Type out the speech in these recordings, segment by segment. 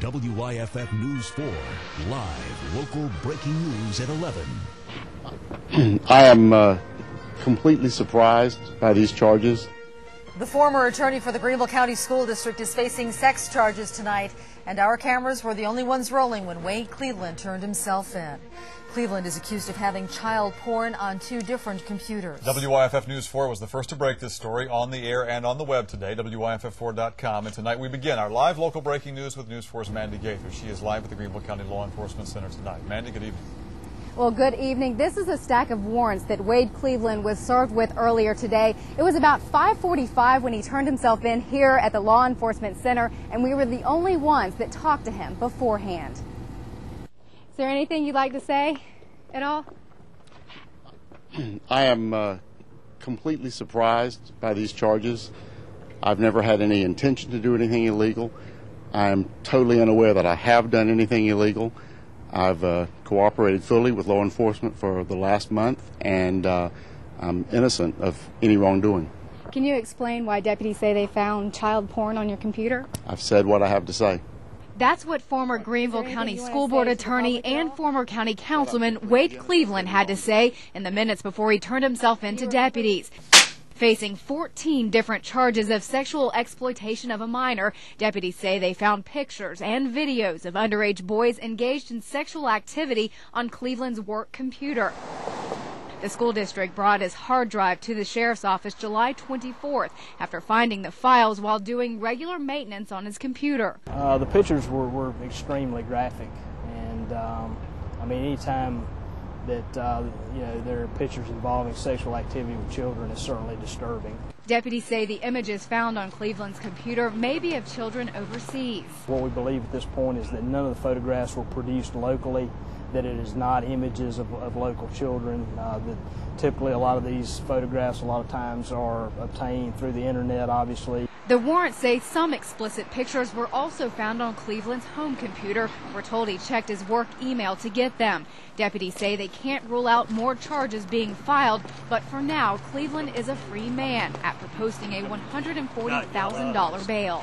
WYFF News 4, live local breaking news at 11. I am uh, completely surprised by these charges. The former attorney for the Greenville County School District is facing sex charges tonight, and our cameras were the only ones rolling when Wade Cleveland turned himself in. Cleveland is accused of having child porn on two different computers. WYFF News 4 was the first to break this story on the air and on the web today, WYFF4.com. And tonight we begin our live local breaking news with News 4's Mandy Gaither. She is live at the Greenville County Law Enforcement Center tonight. Mandy, good evening. Well, good evening. This is a stack of warrants that Wade Cleveland was served with earlier today. It was about 545 when he turned himself in here at the Law Enforcement Center, and we were the only ones that talked to him beforehand. Is there anything you'd like to say at all? I am uh, completely surprised by these charges. I've never had any intention to do anything illegal. I'm totally unaware that I have done anything illegal. I've uh, cooperated fully with law enforcement for the last month, and uh, I'm innocent of any wrongdoing. Can you explain why deputies say they found child porn on your computer? I've said what I have to say. That's what former Greenville County School Board attorney and former county councilman Wade Cleveland had to say in the minutes before he turned himself into deputies. Facing 14 different charges of sexual exploitation of a minor, deputies say they found pictures and videos of underage boys engaged in sexual activity on Cleveland's work computer. The school district brought his hard drive to the sheriff's office July 24th after finding the files while doing regular maintenance on his computer. Uh, the pictures were, were extremely graphic, and um, I mean, anytime that uh, you know there are pictures involving sexual activity with children is certainly disturbing. Deputies say the images found on Cleveland's computer may be of children overseas. What we believe at this point is that none of the photographs were produced locally that it is not images of, of local children. Uh, that typically a lot of these photographs, a lot of times, are obtained through the internet, obviously. The warrants say some explicit pictures were also found on Cleveland's home computer. We're told he checked his work email to get them. Deputies say they can't rule out more charges being filed, but for now, Cleveland is a free man after posting a $140,000 bail.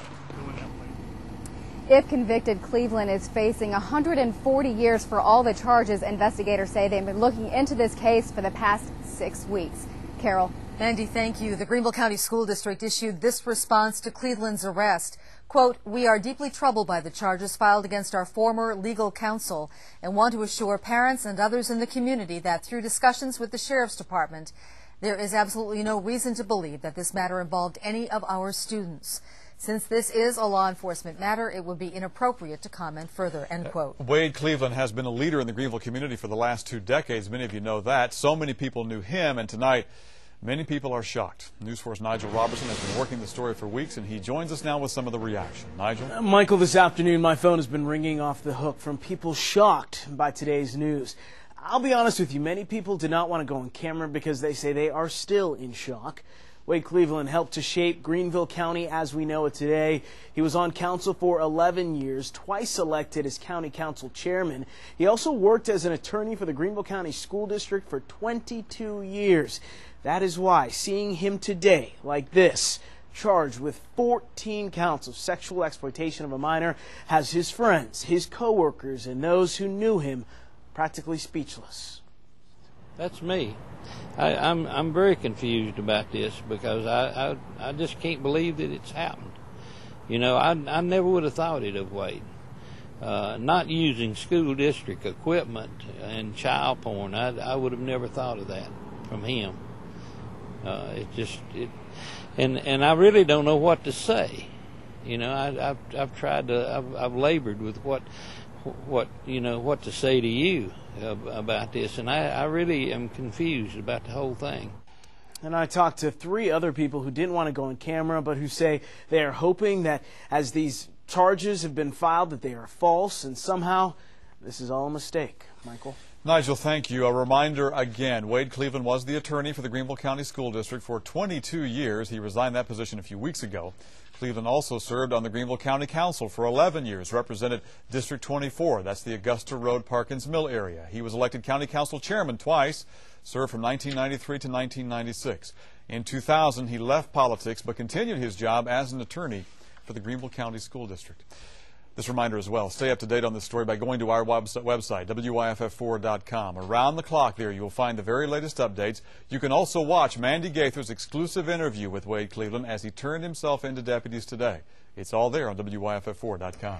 If convicted, Cleveland is facing 140 years for all the charges. Investigators say they've been looking into this case for the past six weeks. Carol. Mandy, thank you. The Greenville County School District issued this response to Cleveland's arrest. Quote, we are deeply troubled by the charges filed against our former legal counsel and want to assure parents and others in the community that through discussions with the Sheriff's Department, there is absolutely no reason to believe that this matter involved any of our students. Since this is a law enforcement matter, it would be inappropriate to comment further, end quote. Uh, Wade Cleveland has been a leader in the Greenville community for the last two decades. Many of you know that. So many people knew him, and tonight, many people are shocked. News 4's Nigel Robertson has been working the story for weeks, and he joins us now with some of the reaction. Nigel? Uh, Michael, this afternoon, my phone has been ringing off the hook from people shocked by today's news. I'll be honest with you, many people did not want to go on camera because they say they are still in shock. Wade Cleveland helped to shape Greenville County as we know it today. He was on council for 11 years, twice elected as county council chairman. He also worked as an attorney for the Greenville County School District for 22 years. That is why seeing him today like this, charged with 14 counts of sexual exploitation of a minor, has his friends, his coworkers, and those who knew him practically speechless. That's me. I, am I'm, I'm very confused about this because I, I I just can't believe that it's happened. You know, I I never would have thought it of Wade. Uh, not using school district equipment and child porn, I I would have never thought of that from him. Uh, it just it, and and I really don't know what to say. You know, I, I've I've tried to I've, I've labored with what what you know what to say to you about this, and I, I really am confused about the whole thing. And I talked to three other people who didn't want to go on camera, but who say they are hoping that as these charges have been filed, that they are false, and somehow this is all a mistake. Michael. Nigel, thank you. A reminder again Wade Cleveland was the attorney for the Greenville County School District for 22 years. He resigned that position a few weeks ago. Cleveland also served on the Greenville County Council for 11 years, represented District 24. That's the Augusta Road Parkins Mill area. He was elected County Council Chairman twice, served from 1993 to 1996. In 2000, he left politics but continued his job as an attorney for the Greenville County School District. This reminder as well, stay up to date on this story by going to our website, WYFF4.com. Around the clock there, you will find the very latest updates. You can also watch Mandy Gaither's exclusive interview with Wade Cleveland as he turned himself into deputies today. It's all there on WYFF4.com.